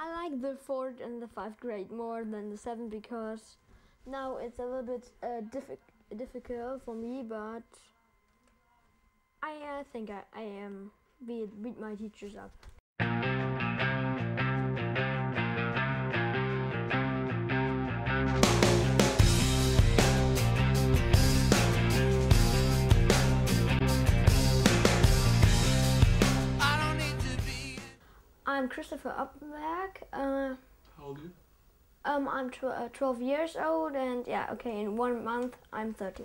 I like the fourth and the fifth grade more than the seventh because now it's a little bit uh, diffi- difficult for me, but I uh, think I, I am beat, beat my teachers up. I'm Kristoffer Upberg. Uh, How old are you? um, I'm tw- uh, 12 years old, and yeah, okay, in one month I'm 13.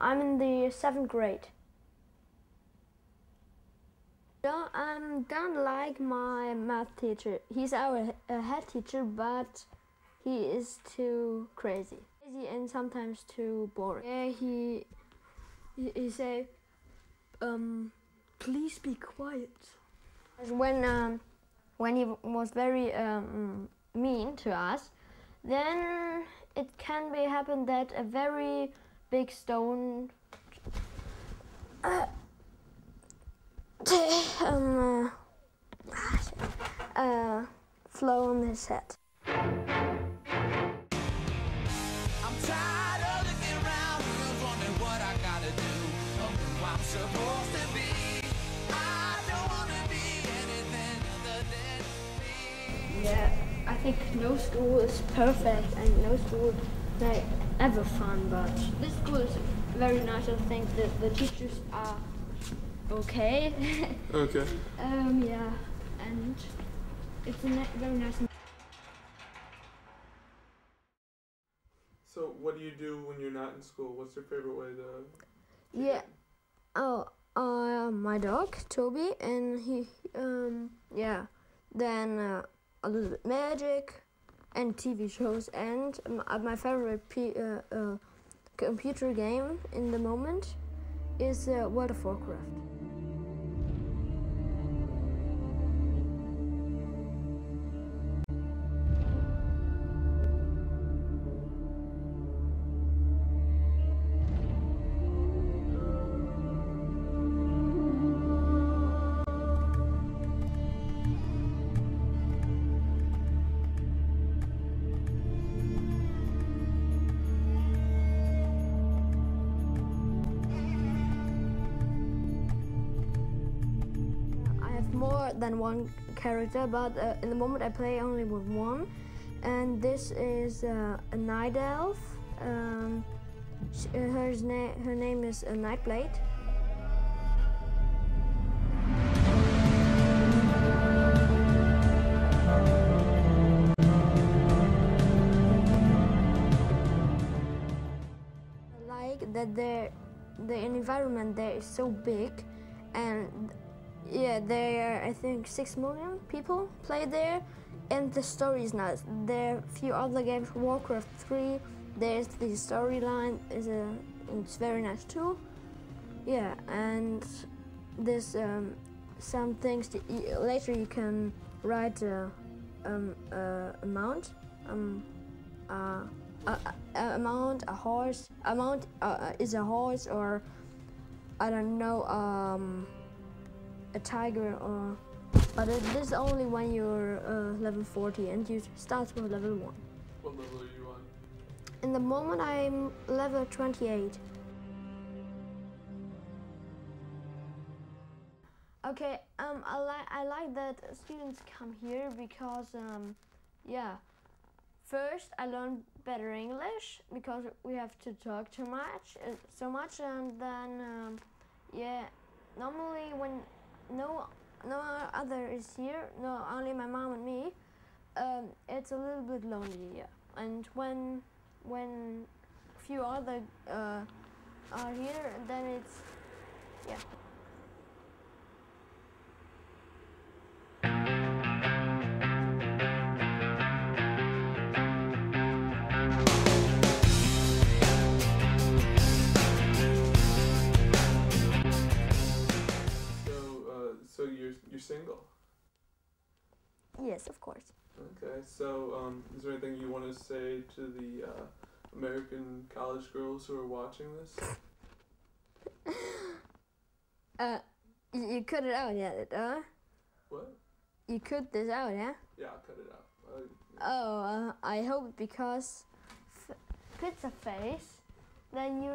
I'm in the seventh grade. Don't, um, don't like my math teacher. He's our uh, head teacher, but he is too crazy. Crazy and sometimes too boring. Yeah, he he, he say, um, please be quiet. When um, when he was very um, mean to us, then it can be happen that a very big stone uh, um, uh, uh, flow on his head. I'm tired of Yeah, I think no school is perfect and no school is like ever fun, but this school is very nice. I think that the teachers are okay. Okay. um, yeah, and it's a very nice. So, what do you do when you're not in school? What's your favorite way to? Yeah. Oh, uh, my dog Toby, and he, um, yeah. Then uh, a little bit magic, and TV shows, and uh, my favorite P- uh, uh, computer game in the moment is uh, World of Warcraft. More than one character, but uh, in the moment I play only with one, and this is uh, a night elf. Um, sh- uh, her, na- her name is uh, Nightblade. I like that there, the environment there is so big, and yeah, there are I think six million people play there, and the story is nice. There are a few other games, Warcraft 3. There's the storyline it's very nice too. Yeah, and there's um, some things you, later you can write a um, a amount um a, a amount a horse amount uh, is a horse or I don't know um a tiger or but it is only when you're uh, level 40 and you start with level 1 What level are you on? in the moment i'm level 28 okay um i like i like that students come here because um yeah. First i learn better english because we have to talk too much uh, so much and then um, yeah. Normally when no no other is here. No only my mom and me. Um, it's a little bit lonely yeah and when when few other uh, are here then it's yeah you're you're single. yes of course Okay. So, um, is there anything you want to say to the uh, American college girls who are watching this? uh you, cut it out yet uh What? You cut this out, yeah? Yeah, I'll cut it out. Uh, Oh, uh, I hope because f- pizza face, then you